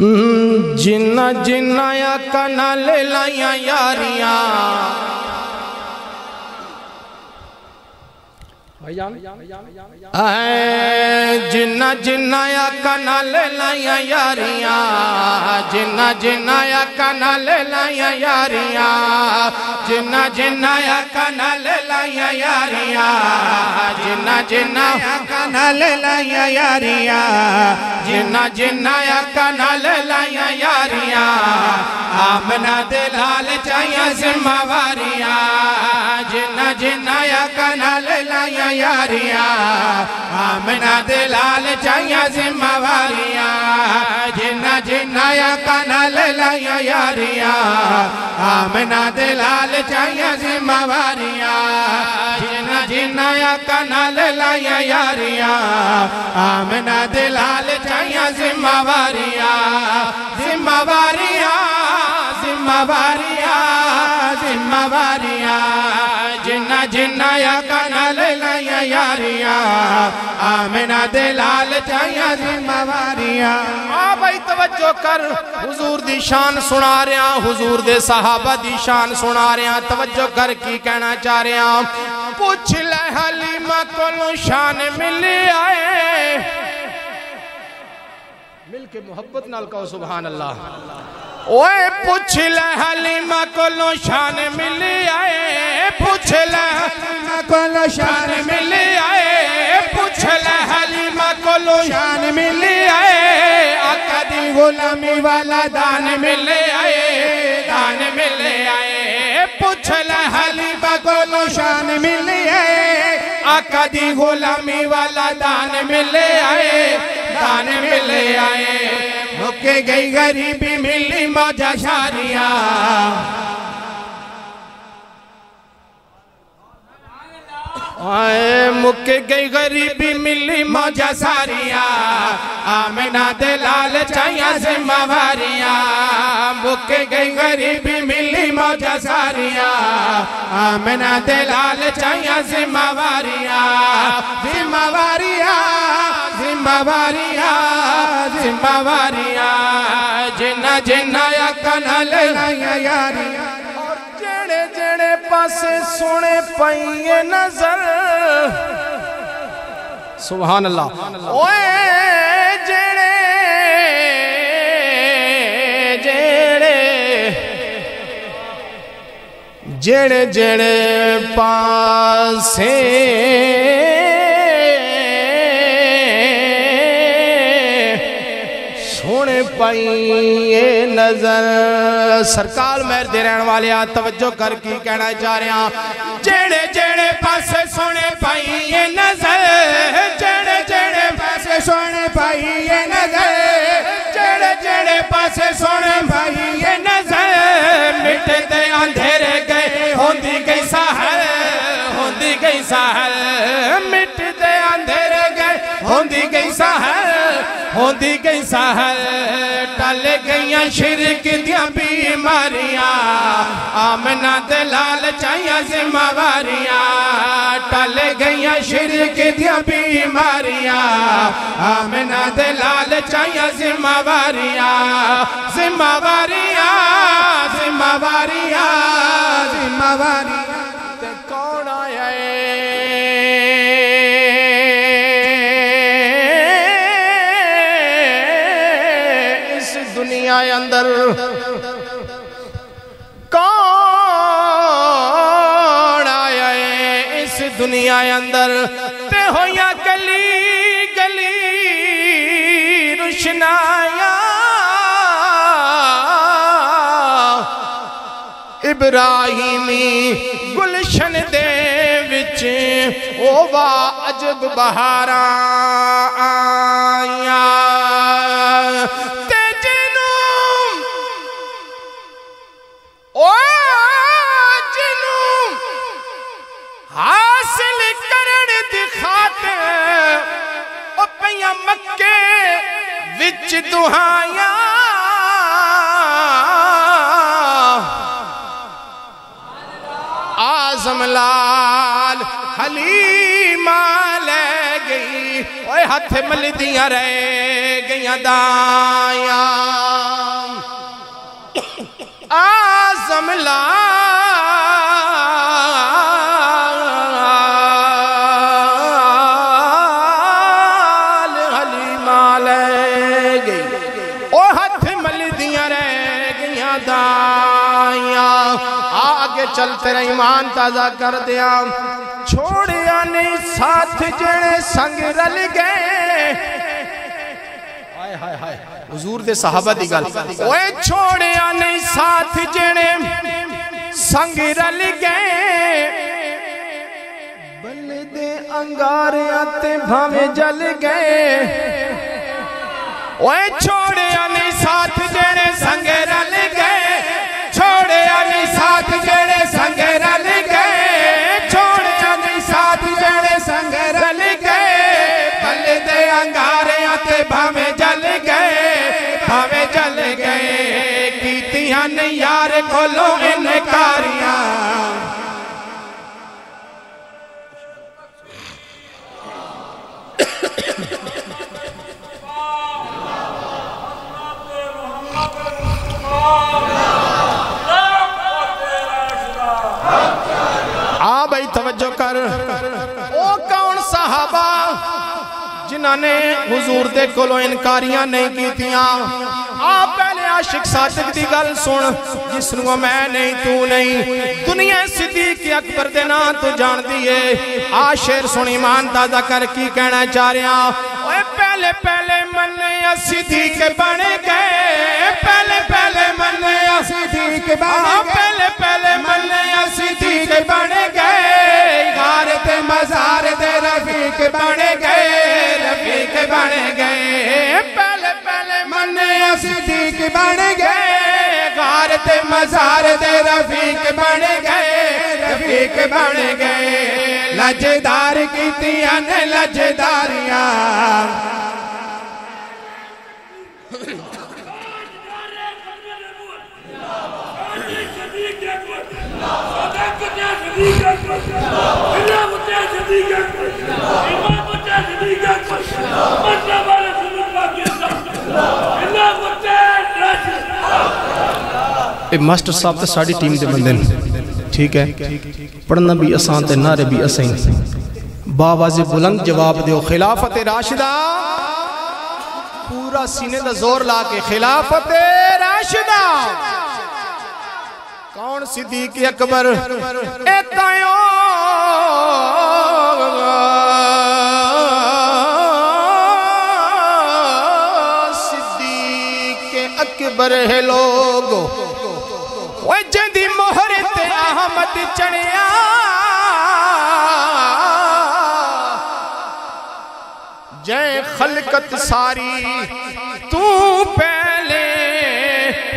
جنہ جنہ یا کنا لے لائیاں یاریاں جنہ جنہ یا کنا لے لائیاں یاریاں جنہ جنہ یا کنا لے لائیاں یاریاں جنہ جنہ یا کنا لے لائیاں یاریاں جنہ جنہ یا کنا لے لائیاں یاریاں جنہ جنہ یا کنا لے لائیاں یاریاں آمنہ دلال چاہیاں ذمہ واریاں جنہ جنہ یا کنا لے دلال چاہیاں ذمہ واریاں۔ جنہ جنہ یا کنا لے لائیاں یاریاں۔ دلال چاہیاں ذمہ واریاں۔ جنہ جنہ یا کنا لے یاریاں۔ دلال چاہیاں ذمہ واریاں۔ ذمہ واریاں ذمہ واریاں ذمہ واریاں۔ جنہ جنہ یا کنا لے لائیاں یاریاں آمنہ دلال چاہیاں ذمہ واریاں آ بھائی توجہ کر۔ حضور دی شان سنا رہے ہیں حضور دے صحابہ دی شان سنا رہے ہیں توجہ کر کی کہنا چاہ رہے ہیں پوچھ لے حلیمہ کو شان ملی آئے۔ مل کے محبت نال کہو سبحان اللہ۔ اوے پوچھ لے حلیمہ کو شان ملی آئے پوچھ لے حلیمہ کو شان ملی آئے پوچھ لے حلیمہ کو شان ملی آئے آقا دی غلامی والا دان ملے آئے دان ملے آئے پوچھ لے حلیمہ کو شان ملی آئے آقا دی غلامی والا دان ملے آئے دان ملے آئے رکے گئی غریبی ملی موجہ شاریاں آئے مکے گئی غریبی ملی موجہ ساریاں آمنہ دلال چاہیاں، ذمہ واریاں۔ مکے گئی غریبی ملی موجہ ساریاں آمنہ دلال چاہیاں، ذمہ واریاں۔ ذمہ واریاں ذمہ واریاں ذمہ واریاں۔ جنہ جنہ یا لے یاریاں۔ پاسے سونے پائیے نظر۔ سبحان اللہ۔ اوے جڑے جڑے جڑے جڑے پاسے ہونے سونے پائیے نظر۔ سرکار مہر دے رہن والے آن توجہ کر کی کہنا چاہ رہے ہیں جیڑے جیڑے پاسے سونے پائیے نظر۔ جیڑے جیڑے پاسے سونے پائیے نظر۔ جیڑے جیڑے پاسے سونے پائیے نظر۔ مٹے دے اندھیرے گئے، ہوندی گئی ساہر ہوندی گئی ساہر مٹ دے اندھیرے گئے، ہوندی گئی ساہر ہوندی گئی ساہر ٹل گئیاں شرک دیاں بیماریاں آمنہ دلال چاہیاں ذمہ واریاں ٹل گئیاں شرک دیاں بیماریاں آمنہ دلال چاہیاں ذمہ واریاں ذمہ واریاں ذمہ دنیا اندر تے ہویا گلی گلی روشنایا ابراہیمی گلشن دے وچ او وا عجب وچ دہایا آزم لال حلیمہ لے گئی۔ اوے ہاتھ ملدیاں رہ گئیاں دائیاں۔ آزم لال آگے چلتے رہے ایمان تازہ کر دیا۔ چھوڑیا نہیں، ساتھ جڑے سنگ رل گئے۔ ہائے ہائے ہائے، حضور دے صحابہ دی گل۔ اوے چھوڑیا نہیں، ساتھ جڑے سنگ رل گئے۔ بلدے انگاریاں تے بھامے جل گئے۔ اوے چھوڑیا نہیں، ساتھ جڑے سنگ رل انگاریاں تے بھامے جل گئے بھامے جل گئے کیتیاں نہیں یار کھولو انکاریاں آ بھائی توجہ کر او کون صحابہ جنہاں نے حضور دے کلو انکاریاں نہیں کی تیاں آپ پہلے عاشق صادق دی گل سن، جس نو میں نہیں، تو نہیں۔ دنیا صدیق اکبر دے نا تو جان دیئے۔ آ شیر سن، ایمان تازہ کر کی کہنا چاہ رہے ہیں اوے پہلے پہلے من یا صدیق بنے گئے۔ پہلے پہلے من یا صدیق بنے رفیق بنے گئے پہلے پہلے من یا صدیق بنے گئے غار تے مزار دے رفیق بنے گئے رفیق بنے گئے لجدار کیتیاں ماسٹر صاحب تے ساڑی ٹیم دے بندے ٹھیک ہے پڑھنا بھی آسان تے نعرے بھی اسیں باواز بلند جواب دیو خلافت راشدہ پورا سینے دا زور لا کے خلافت راشدہ کون صدیق اکبر اے تائیوں صدیق اکبر ہے لوگو محمد چڑیا جے خلقت ساری تو پہلے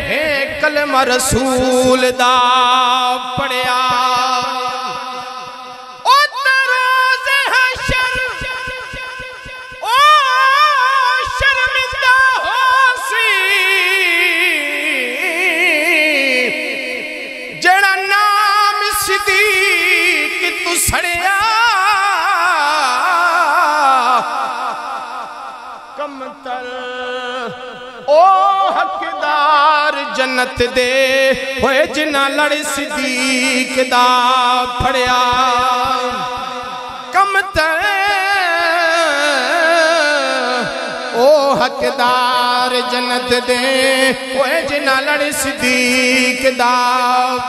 ہے کلمہ رسول دا پڑیا جنت دے۔ ہوئے جنہ لڑ صدیق دا پھڑیا۔ کم تر او حقدار جنت دے۔ ہوئے جنہ لڑ صدیق دا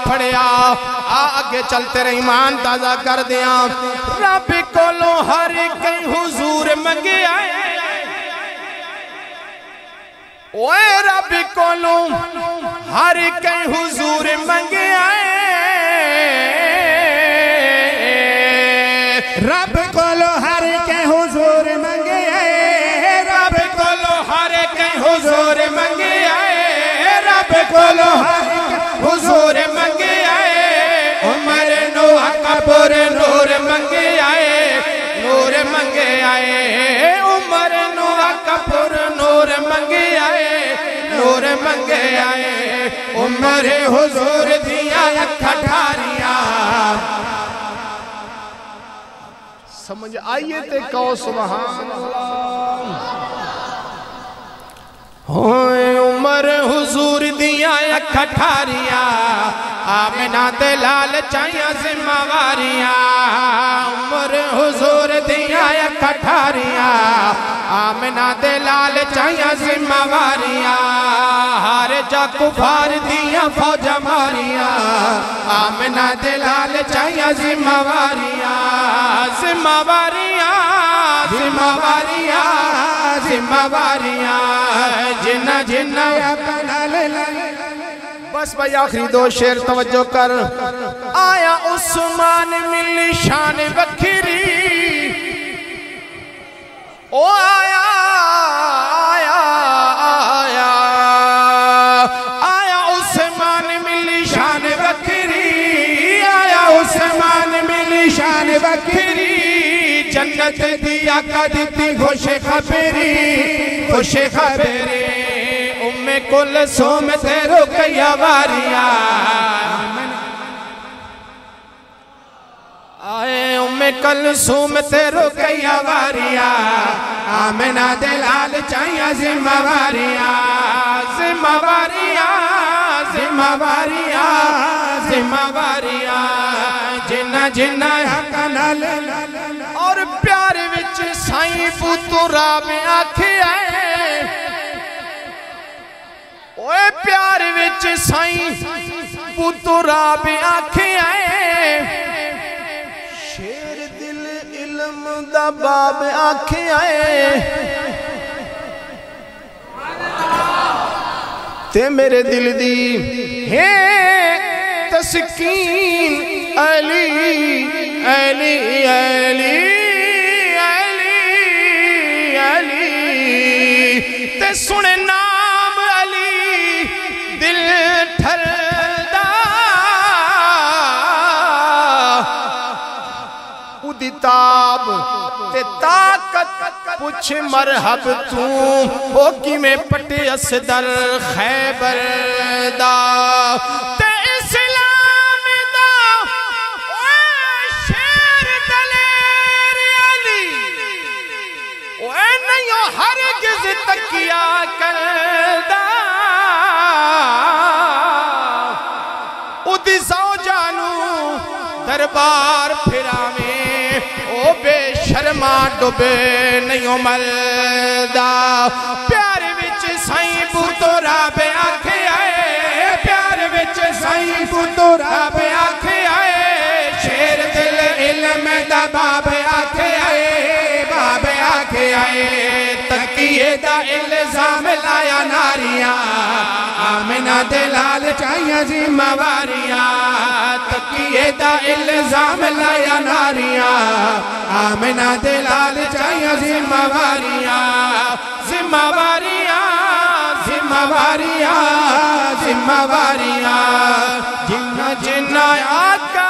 پھڑیا۔ آگے چلتے رہے، ایمان تازہ کر دیا رب کولو ہر کئی حضور منگے آئے۔ اوے رب کولوں ہر کئی حضور منگے آئے۔ منگے آئے۔ عمر حضور دیا کھٹاریاں سمجھ آئیے تے کہو سبحان اللہ۔ ہوئے عمر حضور دیا یک کٹھاریاں آمنہ دلال چاہیاں ذمہواریاں عمر حضور دیا کٹھاریاں آمنہ دلال چاہیاں ذمہواریاں ہر جا کفار دیا فوج ماریاں آمنہ دلال چاہیاں ذمہواریاں ذمہواریاں ذمہواریاں ذمہواریاں جنہ جنہ بس بھائی آخری دو شیر توجہ کر۔ آیا عثمان ملی شان بکری دیا کا دیتی خوش خبری خوش خبری ام کل سوم تیرو کیا واریاں آئے ام کل سوم تیرو کیا واریاں آمنہ دلال چاہیے ذمہ واریاں ذمہ واریاں ذمہ واریاں ذمہ واریاں جنہ جنہ اور پیار وچ سائیں پوترا میں آکھے آئے اوے پیار وچ سائیں پوترا میں آکھے آئے شیر دل علم دا باب آکھے آئے تے میرے دل دی ہے تسکین علی علی علی سنے نام علی، دل ٹھلدا اودی تاب تے طاقت، پوچھ مرحب تو ہو کی میں پٹے اسدر خیبر دا۔ ہرگز تکیا ادھی سو جانو دربار پھراویں او بے شرما ڈبے نہیں ملدہ پیار دے لال چاہیے جی مواریاں، تکیے دا الزام لایا ناریاں۔ آمنا دے لال چاہیے جی مواریاں جی ذمہ واریاں ذمہ جی واریاں ذمہ جی واریاں جنہ جنہ یاد کر